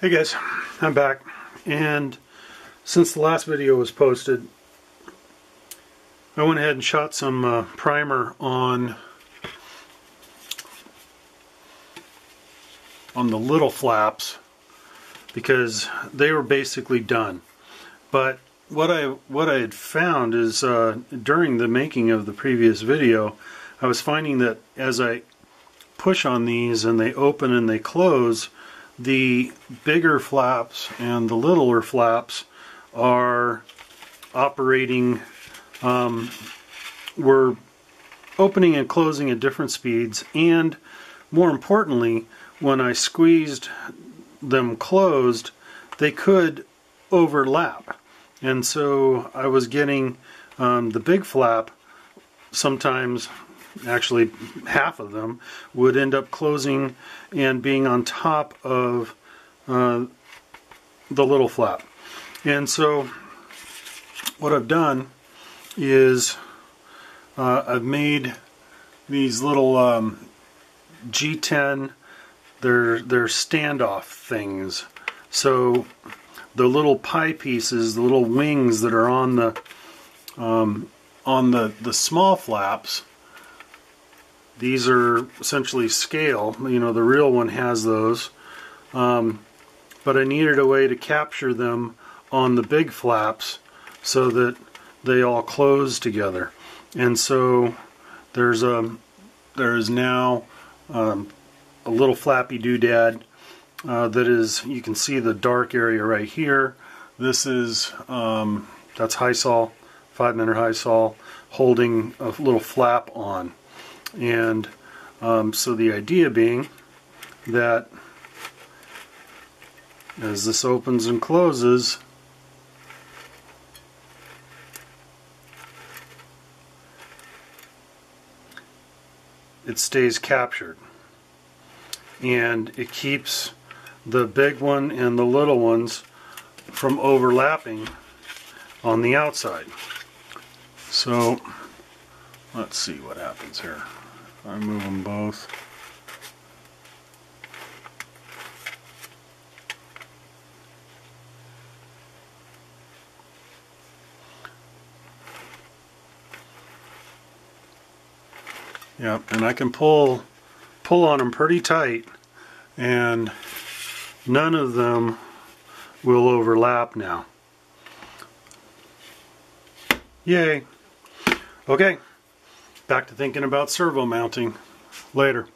Hey guys, I'm back. And since the last video was posted I went ahead and shot some uh, primer on on the little flaps because they were basically done. But what I what I had found is uh, during the making of the previous video I was finding that as I push on these and they open and they close the bigger flaps and the littler flaps are operating, um, were opening and closing at different speeds, and more importantly, when I squeezed them closed, they could overlap. And so I was getting um, the big flap sometimes actually half of them, would end up closing and being on top of uh, the little flap. And so what I've done is uh, I've made these little um, G10 they're, they're standoff things. So the little pie pieces, the little wings that are on the um, on the, the small flaps these are essentially scale. You know, the real one has those. Um, but I needed a way to capture them on the big flaps so that they all close together. And so there's a there is now um, a little flappy doodad uh, that is you can see the dark area right here. This is um, that's Hysol, five minute Hysol, holding a little flap on. And um, so the idea being that as this opens and closes, it stays captured. And it keeps the big one and the little ones from overlapping on the outside. So let's see what happens here. I move them both. Yep, and I can pull pull on them pretty tight and none of them will overlap now. Yay. Okay back to thinking about servo mounting later.